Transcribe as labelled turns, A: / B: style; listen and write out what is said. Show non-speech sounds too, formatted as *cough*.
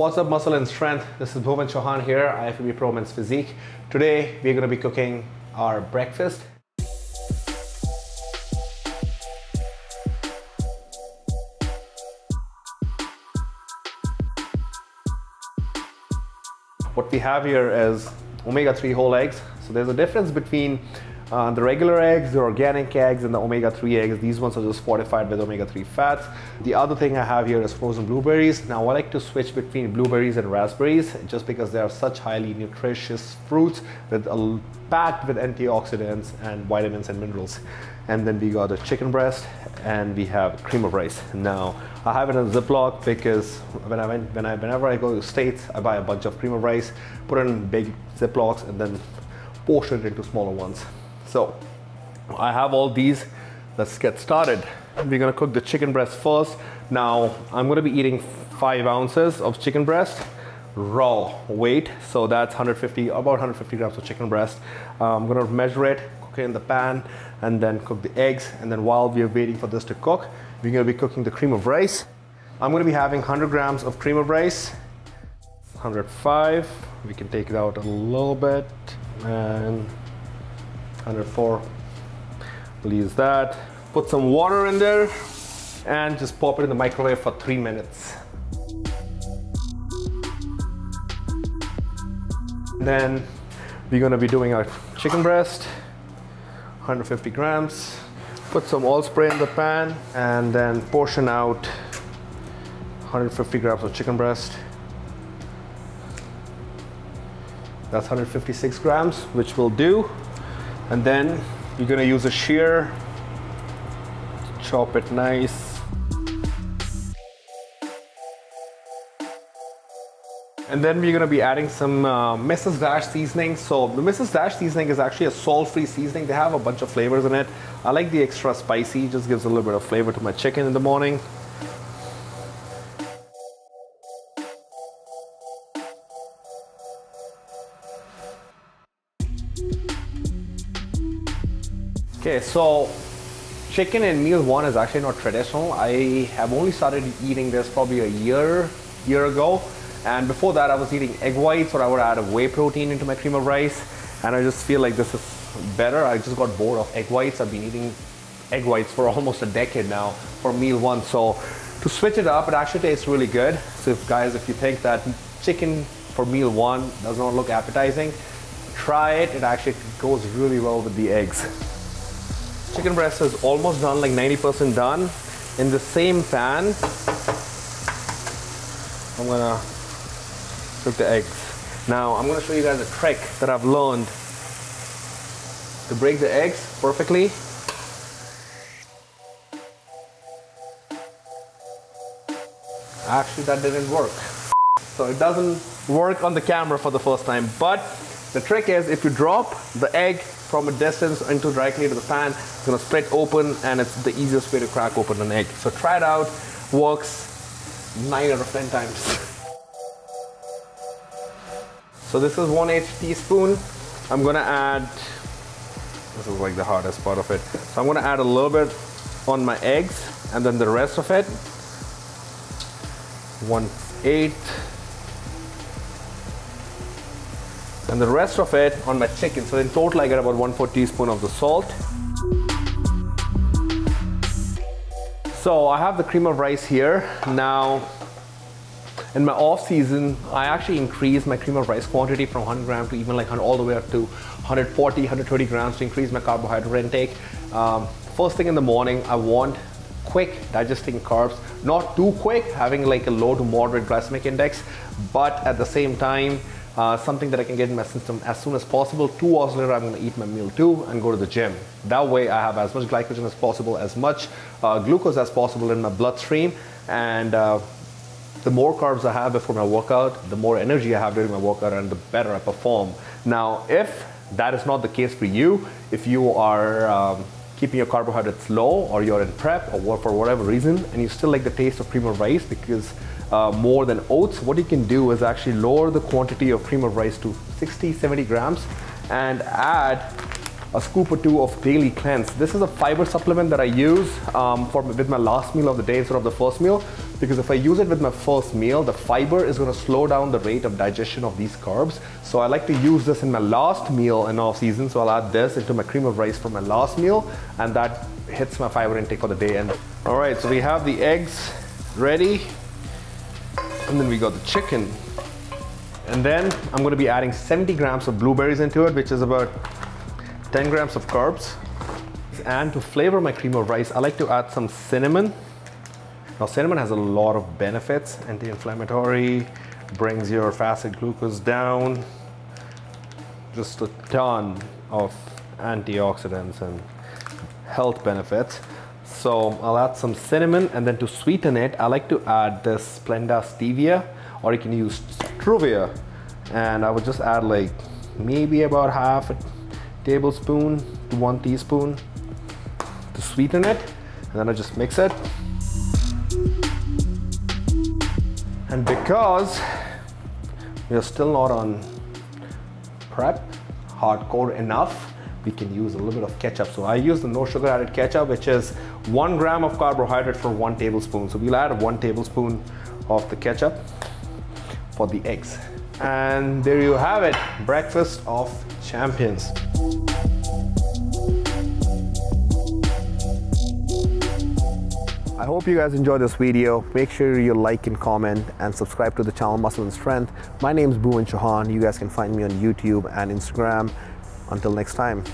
A: What's up muscle and strength? This is Bhuwan Chauhan here, IFBB Pro Men's Physique. Today we're going to be cooking our breakfast. What we have here is omega-3 whole eggs. So there's a difference between uh, the regular eggs, the organic eggs, and the omega-3 eggs, these ones are just fortified with omega-3 fats. The other thing I have here is frozen blueberries. Now I like to switch between blueberries and raspberries just because they are such highly nutritious fruits with a, packed with antioxidants and vitamins and minerals. And then we got a chicken breast and we have cream of rice. Now I have it in a Ziploc because when I went, when I, whenever I go to States, I buy a bunch of cream of rice, put it in big Ziplocs and then portion it into smaller ones. So I have all these. Let's get started. We're gonna cook the chicken breast first. Now I'm gonna be eating five ounces of chicken breast raw weight. So that's 150, about 150 grams of chicken breast. Uh, I'm gonna measure it, cook it in the pan, and then cook the eggs. And then while we're waiting for this to cook, we're gonna be cooking the cream of rice. I'm gonna be having 100 grams of cream of rice, 105. We can take it out a little bit and 104 we'll use that. Put some water in there and just pop it in the microwave for three minutes. Then we're to be doing our chicken breast. 150 grams. Put some oil spray in the pan and then portion out 150 grams of chicken breast. That's 156 grams which will do and then you're gonna use a shear chop it nice. And then we're gonna be adding some uh, Mrs. Dash seasoning. So the Mrs. Dash seasoning is actually a salt-free seasoning. They have a bunch of flavors in it. I like the extra spicy, just gives a little bit of flavor to my chicken in the morning. Okay, so chicken in meal one is actually not traditional. I have only started eating this probably a year, year ago. And before that, I was eating egg whites or I would add a whey protein into my cream of rice. And I just feel like this is better. I just got bored of egg whites. I've been eating egg whites for *laughs* almost a decade now for meal one. So to switch it up, it actually tastes really good. So if guys, if you think that chicken for meal one does not look appetizing, try it. It actually goes really well with the eggs. Chicken breast is almost done, like 90% done. In the same pan, I'm gonna cook the eggs. Now, I'm gonna show you guys a trick that I've learned to break the eggs perfectly. Actually, that didn't work. So it doesn't work on the camera for the first time, but the trick is if you drop the egg from a distance into directly into the pan. It's gonna split open and it's the easiest way to crack open an egg. So try it out, works nine out of 10 times. so this is one eighth teaspoon. I'm gonna add, this is like the hardest part of it. So I'm gonna add a little bit on my eggs and then the rest of it, one eighth and the rest of it on my chicken. So in total I get about 1 4 teaspoon of the salt. So I have the cream of rice here. Now in my off season, I actually increase my cream of rice quantity from 100 gram to even like all the way up to 140, 130 grams to increase my carbohydrate intake. Um, first thing in the morning, I want quick digesting carbs, not too quick, having like a low to moderate glycemic index, but at the same time, uh, something that I can get in my system as soon as possible. Two hours later, I'm going to eat my meal two and go to the gym. That way, I have as much glycogen as possible, as much uh, glucose as possible in my bloodstream, and uh, the more carbs I have before my workout, the more energy I have during my workout, and the better I perform. Now, if that is not the case for you, if you are um, keeping your carbohydrates low, or you're in prep, or for whatever reason, and you still like the taste of cream of rice because uh, more than oats, what you can do is actually lower the quantity of cream of rice to 60, 70 grams and add a scoop or two of daily cleanse. This is a fiber supplement that I use um, for with my last meal of the day instead of the first meal because if I use it with my first meal, the fiber is going to slow down the rate of digestion of these carbs. So I like to use this in my last meal in off season. So I'll add this into my cream of rice for my last meal, and that hits my fiber intake for the day. And all right, so we have the eggs ready, and then we got the chicken. And then I'm going to be adding 70 grams of blueberries into it, which is about 10 grams of carbs. And to flavor my cream of rice, I like to add some cinnamon. Now cinnamon has a lot of benefits, anti-inflammatory, brings your fasted glucose down, just a ton of antioxidants and health benefits. So I'll add some cinnamon and then to sweeten it, I like to add this Splenda stevia or you can use Truvia. And I would just add like maybe about half a tablespoon to one teaspoon to sweeten it. And then I just mix it. And because we're still not on prep, hardcore enough, we can use a little bit of ketchup. So I use the no sugar added ketchup, which is one gram of carbohydrate for one tablespoon. So we'll add one tablespoon of the ketchup for the eggs. And there you have it, breakfast of champions. I hope you guys enjoyed this video. Make sure you like and comment and subscribe to the channel Muscle and Strength. My name is Bhuwan Chauhan. You guys can find me on YouTube and Instagram. Until next time.